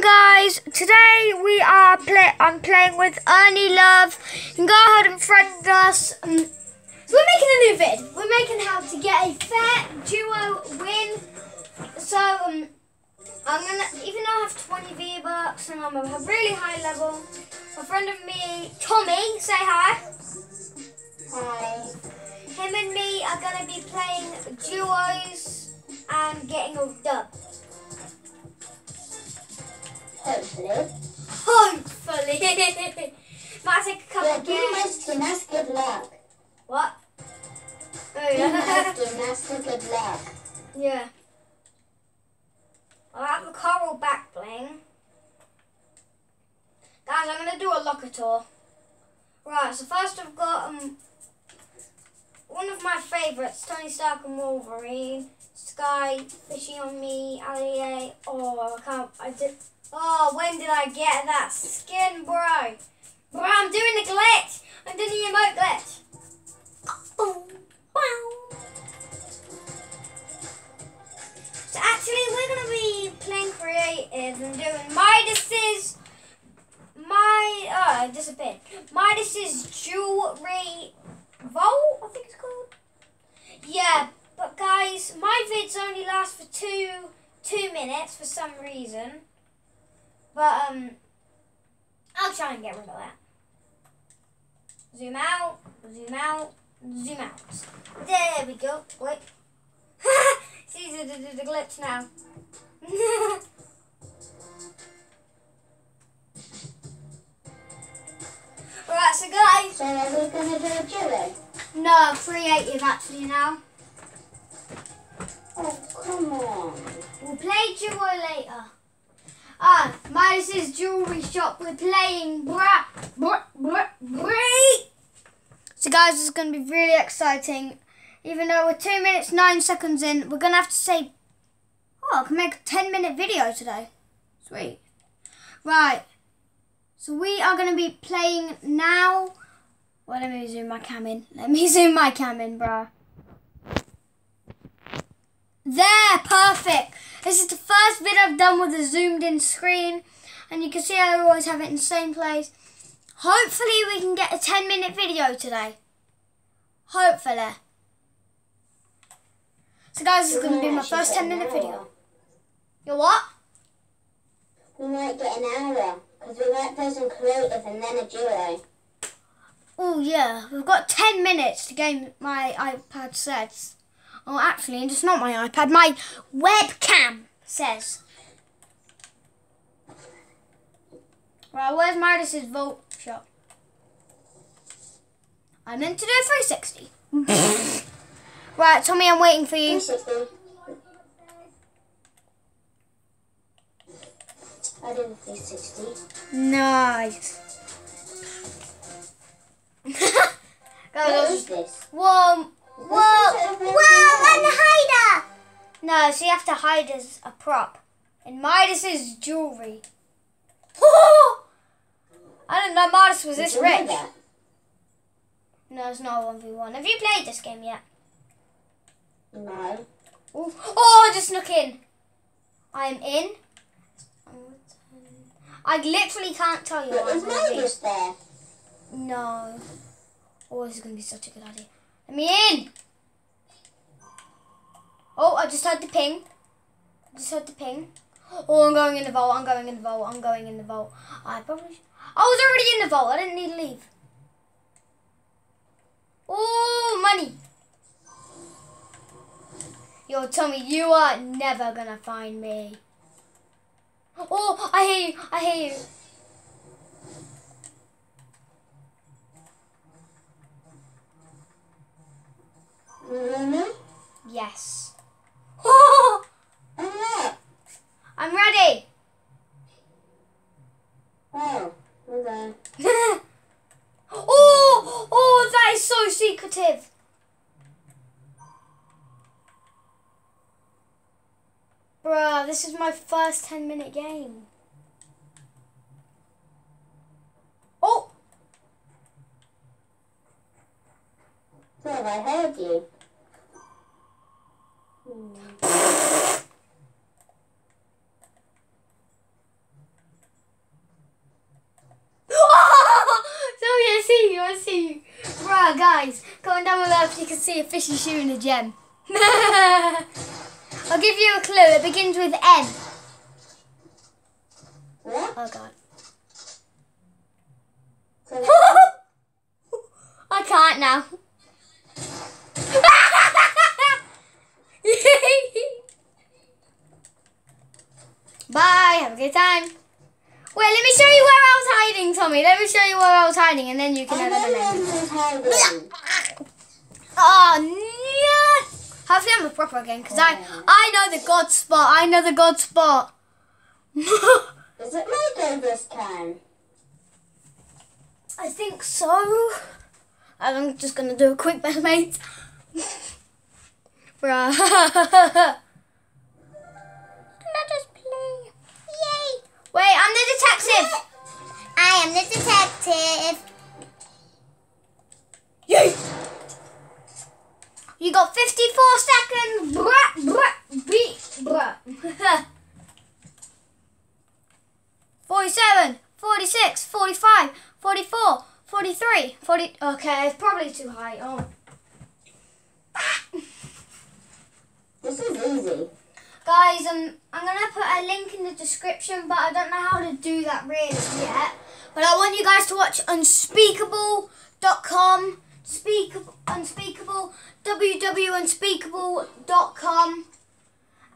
guys? Today we are play. I'm playing with Ernie Love. Go ahead and friend us. So we're making a new vid. We're making how to get a fair duo win. So um, I'm gonna, even though I have 20 V bucks and I'm a really high level, a friend of me, Tommy, say hi. Hi. Him and me are gonna be playing duos and getting a dub. Hopefully. Hopefully. Might take a couple Yeah, of games. good luck. What? Oh yeah. skin, that's the good luck. yeah. I have a coral back bling. Guys, I'm gonna do a locker tour. Right, so first I've got um one of my favourites, Tony Stark and Wolverine. Sky, Fishing on Me, Ali Oh, I can't, I did, oh, when did I get that skin, bro? Bro, I'm doing the glitch. I'm doing the emote glitch. Oh, wow. So actually, we're going to be playing creative and doing Midas's, my, oh, uh, it disappeared. Midas's jewelry vault, I think it's called. Yeah, but guys, my vids only last for two, two minutes for some reason. But, um, I'll try and get rid of that. Zoom out, zoom out, zoom out. There we go. Wait. it's easy to do the glitch now. Alright, so guys. So are we going to do a duo? No, creative actually now. Oh, come on. We'll play duo later. Ah, Midas' jewelry shop. We're playing bra, bra, bra. So, guys, is going to be really exciting. Even though we're two minutes nine seconds in, we're going to have to say, "Oh, I can make a ten-minute video today." Sweet. Right. So we are going to be playing now. Well, let me zoom my cam in. Let me zoom my cam in, bruh. There, perfect. This is the first vid I've done with a zoomed in screen. And you can see I always have it in the same place. Hopefully we can get a 10 minute video today. Hopefully. So guys, this is going to be my first 10 minute video. You what? We might get an hour. Because we might play some creative and then a duo. Oh yeah, we've got 10 minutes to game my iPad says. Oh actually, it's not my iPad, my webcam says. Right, where's Midas's Vault shop? I meant to do a 360. right, Tommy, I'm waiting for you. 360. I did a 360. Nice. What is this? Whoa, whoa, whoa, and hider. No, so you have to hide as a prop. And Midas's jewelry. I didn't know Midas was this Did you know rich. No, it's not a 1v1. Have you played this game yet? No. Ooh. Oh, I just snuck in. I am in. I literally can't tell you But what is I'm going to be. Magus there? No. Oh, this is going to be such a good idea. Me in. Oh, I just heard the ping. I just heard the ping. Oh, I'm going in the vault. I'm going in the vault. I'm going in the vault. I probably. I was already in the vault. I didn't need to leave. Oh, money. Yo, Tommy, you are never gonna find me. Oh, I hear you. I hear you. Yes. I'm ready. Oh, okay. oh, oh, that is so secretive. Bruh, this is my first 10 minute game. Oh, So I heard you? see Right, guys, comment down below if you can see a fishy shoe in a gem. I'll give you a clue. It begins with M. Oh, God. I can't now. Bye. Have a good time. Wait, let me show you where I was hiding, Tommy. Let me show you where I was hiding, and then you can I eliminate hiding. Oh, no. Hopefully I'm a proper again, because I, I know the god spot. I know the god spot. Is it my go this time? I think so. I'm just gonna do a quick best mate. Bruh. Let us play. Wait, I'm the detective. I am the detective. Yay! You got 54 seconds. Bruh, bruh, beat, bruh. 47, 46, 45, 44, 43, 40. Okay, it's probably too high. Oh. This is easy. Guys, um, I'm going to put a link in the description, but I don't know how to do that really yet. But I want you guys to watch unspeakable.com, speakable, unspeakable, www.unspeakable.com.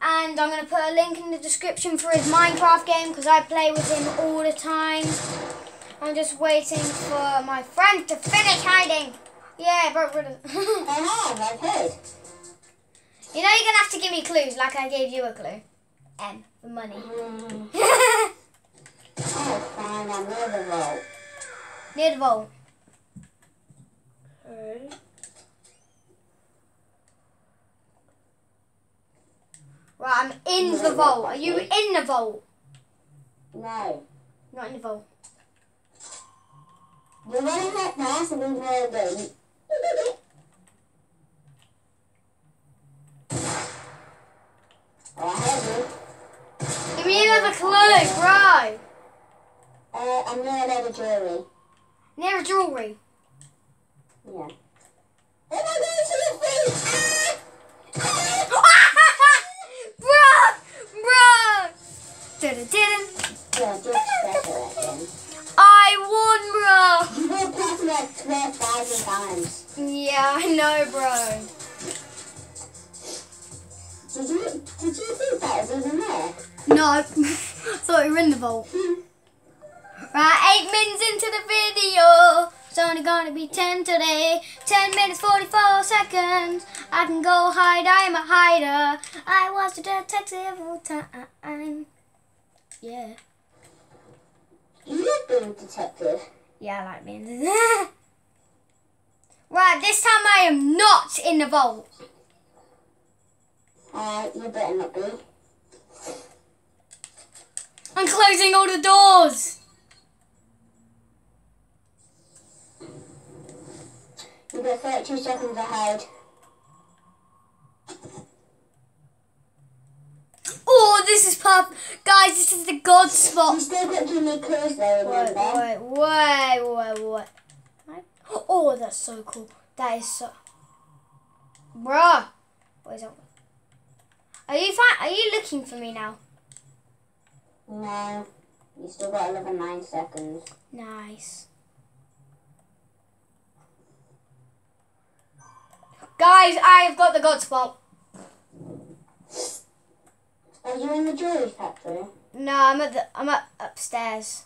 And I'm going to put a link in the description for his Minecraft game because I play with him all the time. I'm just waiting for my friend to finish hiding. Yeah, bro. bro. I have, I've heard. you know you're going to have to give me clues like I gave you a clue. M, for money. I'm near the vault. Near the vault. Okay. Right, I'm in the vault. Are you in the vault? No. Not in the vault. You're running that fast and we've near jewelry. Near jewelry. Yeah. Oh my god, to the feet! Ah! bro! Bro! Dun-dun-dun. Yeah, just again. I won, You will pass like 12,000 times. bro. Yeah, I know, bro. Did you, did you think that was even there? No. Thought you were in the vault. Right, eight minutes into the video. It's only gonna be 10 today. 10 minutes 44 seconds. I can go hide, I am a hider. I was a detective all time. Yeah. You have been detective. Yeah, I like being Right, this time I am not in the vault. Uh, you better not be. I'm closing all the doors. You've got 32 seconds ahead. Oh, this is perfect. Guys, this is the god spot. You still got to give me though, Wait, remember? wait, wait, wait, wait. Oh, that's so cool. That is so. Bruh. What is that? Are you fi- Are you looking for me now? No. You still got 11 9 seconds. Nice. Guys, I have got the god spot. Are you in the jewelry factory? No, I'm at the. I'm at upstairs.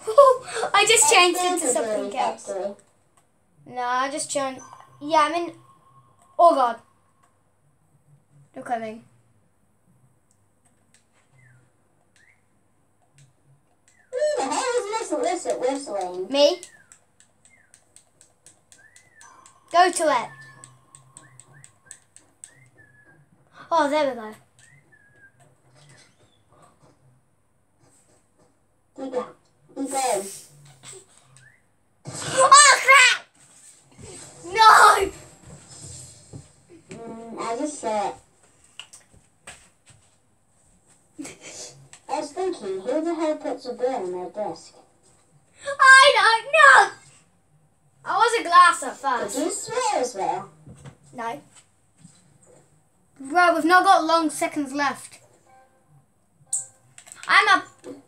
I just changed into something else. factory. No, I just changed. Yeah, I'm in. Oh god. They're coming. Who the hell is whistling? Me? Go to it. Oh, there we go. You go. Oh, crap! No! Mm, I just said. I was thinking, who the hell puts a bill on their desk? I don't know! I That's a Did first. you swear as well? No. Bro, we've not got long seconds left. I'm a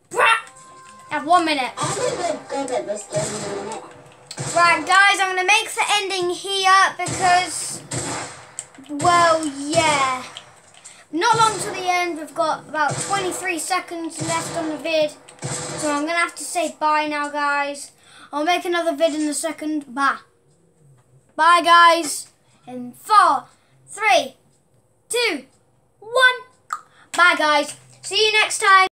brat. I have one minute. I think we're good at this game in a minute. Right, guys, I'm gonna make the ending here because, well, yeah. Not long to the end. We've got about 23 seconds left on the vid, so I'm gonna have to say bye now, guys. I'll make another vid in a second. Bye. Bye, guys. In four, three, two, one. Bye, guys. See you next time.